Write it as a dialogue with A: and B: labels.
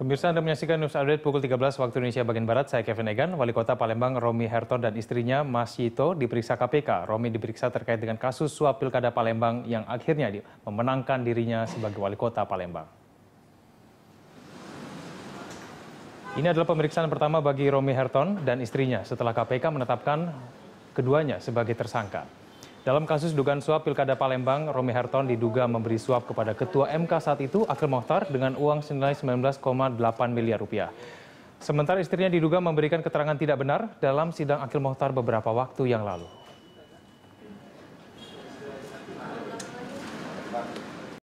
A: Pemirsa Anda menyaksikan News Update pukul 13 waktu Indonesia bagian Barat. Saya Kevin Egan, Wali Kota Palembang Romi Herton dan istrinya Mas Yito diperiksa KPK. Romi diperiksa terkait dengan kasus suap Pilkada Palembang yang akhirnya memenangkan dirinya sebagai Wali Kota Palembang. Ini adalah pemeriksaan pertama bagi Romi Herton dan istrinya setelah KPK menetapkan keduanya sebagai tersangka. Dalam kasus dugaan suap Pilkada Palembang, Romi Harton diduga memberi suap kepada Ketua MK saat itu, Akhil Mohtar, dengan uang senilai 19,8 miliar rupiah. Sementara istrinya diduga memberikan keterangan tidak benar dalam sidang Akhil Mohtar beberapa waktu yang lalu.